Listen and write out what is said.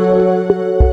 Música